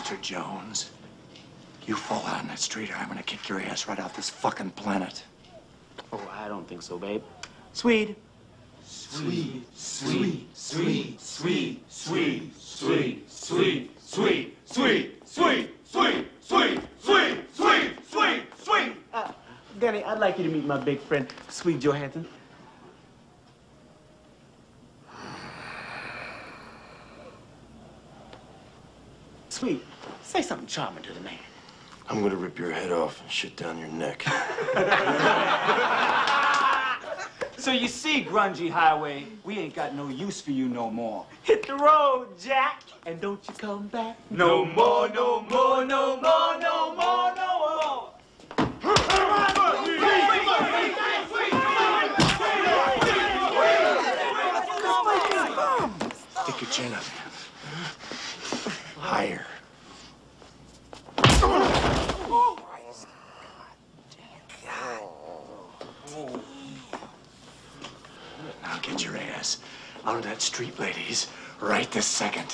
Mr. Jones. You fall out in that street or I'm gonna kick your ass right off this fucking planet. Oh, I don't think so, babe. Swede. Sweet, Swede, Swede, Swede, Swede, Swede, Swede, Swede, Swede, Swede, Swede, Swede, Swede, Swede, Swede, Swede. Uh, Danny, I'd like you to meet my big friend, Swede Johansson. Swede, say something charming to the man. I'm gonna rip your head off and shit down your neck. So you see, Gunny Highway, we ain't got no use for you no more. Hit the road, Jack, and don't you come back. No more, no more, no more, no more, no more. Stick your chin up. Higher. Now get your ass out of that street, ladies, right this second.